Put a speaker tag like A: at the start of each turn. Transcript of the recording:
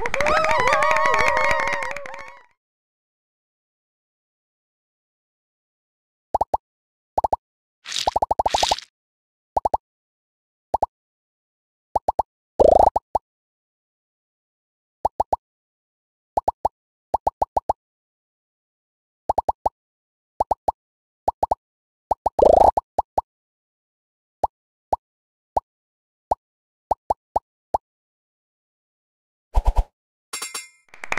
A: Woohoo!